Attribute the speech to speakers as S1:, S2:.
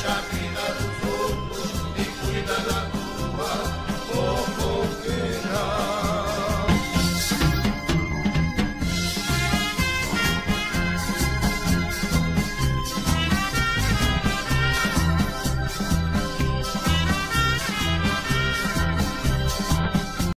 S1: shall be.